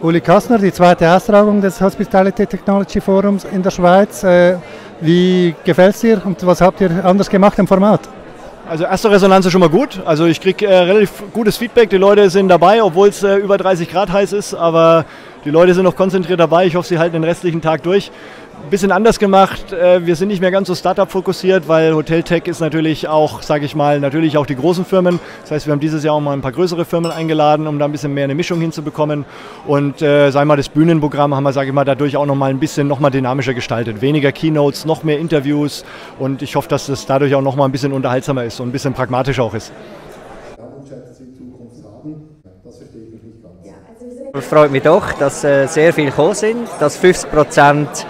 Uli Kassner, die zweite Austragung des Hospitality Technology Forums in der Schweiz. Äh, wie gefällt es dir und was habt ihr anders gemacht im Format? Also erste Resonanz ist schon mal gut. Also ich kriege äh, relativ gutes Feedback. Die Leute sind dabei, obwohl es äh, über 30 Grad heiß ist. Aber die Leute sind noch konzentriert dabei. Ich hoffe, sie halten den restlichen Tag durch ein bisschen anders gemacht. Äh, wir sind nicht mehr ganz so Startup fokussiert, weil Hoteltech ist natürlich auch, sage ich mal, natürlich auch die großen Firmen. Das heißt, wir haben dieses Jahr auch mal ein paar größere Firmen eingeladen, um da ein bisschen mehr eine Mischung hinzubekommen. Und äh, wir mal, das Bühnenprogramm haben wir, sage ich mal, dadurch auch noch mal ein bisschen noch mal dynamischer gestaltet. Weniger Keynotes, noch mehr Interviews und ich hoffe, dass es dadurch auch noch mal ein bisschen unterhaltsamer ist und ein bisschen pragmatischer auch ist. Es freut mich doch, dass äh, sehr viele gekommen sind, dass 50 Prozent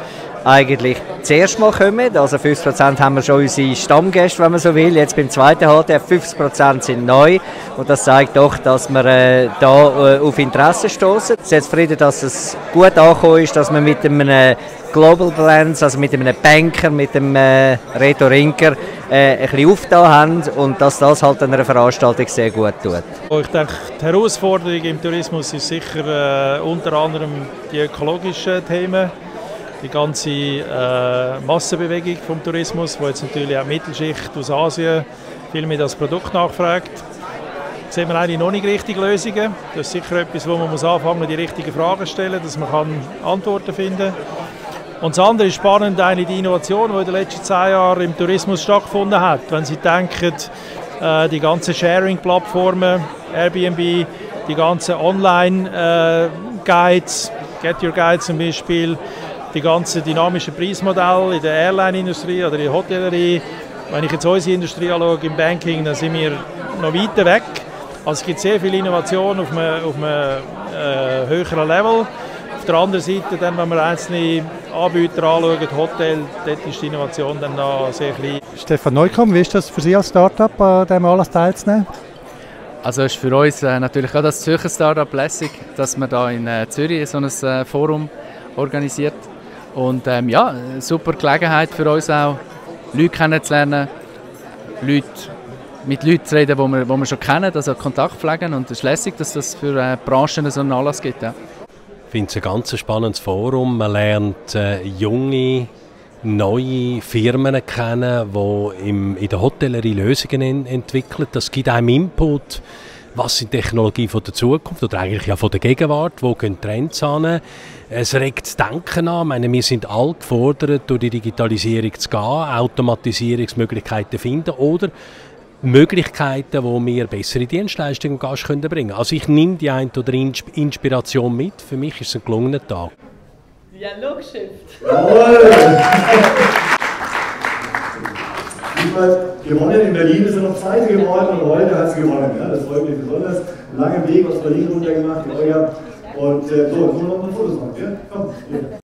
eigentlich zuerst mal kommen. Also 50% haben wir schon unsere Stammgäste, wenn man so will. Jetzt beim zweiten HTF 50% sind neu und das zeigt doch, dass wir äh, da äh, auf Interesse stoßen. Ich bin zufrieden, dass es gut angekommen ist, dass wir mit einem Global Blends, also mit einem Banker, mit einem äh, Reto Rinker, äh, ein bisschen aufgetan haben und dass das halt einer Veranstaltung sehr gut tut. Ich denke, die Herausforderung im Tourismus ist sicher äh, unter anderem die ökologischen Themen die ganze äh, Massenbewegung vom Tourismus, wo jetzt natürlich auch Mittelschicht aus Asien viel mehr das Produkt nachfragt. Da sehen wir eigentlich noch nicht richtige Lösungen. Das ist sicher etwas, wo man muss anfangen die richtigen Fragen zu stellen, dass man kann Antworten finden kann. Und das andere ist spannend, eigentlich die Innovation, die in den letzten zehn Jahren im Tourismus stattgefunden hat. Wenn Sie denken, äh, die ganzen Sharing-Plattformen, Airbnb, die ganzen Online-Guides, äh, Get Your Guide zum Beispiel, die ganzen dynamischen Preismodelle in der Airline-Industrie oder in der Hotellerie. Wenn ich jetzt unsere Industrie anschaue, im Banking, dann sind wir noch weiter weg. Also es gibt sehr viel Innovation auf einem, auf einem äh, höheren Level. Auf der anderen Seite, dann, wenn wir einzelne Anbieter anschauen, Hotel, dort ist die Innovation dann noch sehr klein. Stefan Neukomm, wie ist das für Sie als Startup, an dem alles teilzunehmen? Also ist für uns äh, natürlich auch das Zürcher Startup lässig, dass wir da in äh, Zürich so ein äh, Forum organisiert und ähm, ja, eine super Gelegenheit für uns auch, Leute kennenzulernen, Leute, mit Leuten zu reden, die wir, die wir schon kennen, also Kontakt pflegen. Und es ist lässig, dass das für äh, Branchen so einen Anlass gibt. Ja. Ich finde es ein ganz spannendes Forum. Man lernt äh, junge, neue Firmen kennen, die im, in der Hotellerie Lösungen entwickeln. Das gibt einem Input was sind Technologien von der Zukunft oder eigentlich ja von der Gegenwart, wo gehen Trends an. Es regt das Denken an. Ich meine, wir sind alle gefordert, durch die Digitalisierung zu gehen, Automatisierungsmöglichkeiten finden oder Möglichkeiten, wo wir bessere Dienstleistungen Gast können bringen Also ich nehme die eine oder Inspiration mit. Für mich ist es ein gelungener Tag. Dialogshift. Jawohl! gewonnen. In Berlin ist er noch Zweite geworden und heute hat sie gewonnen. Ja, das freut mich besonders. Langen Weg aus Berlin runter gemacht, Und äh, so, jetzt wollen wir noch ein Fotos machen. Ja? Komm, hier.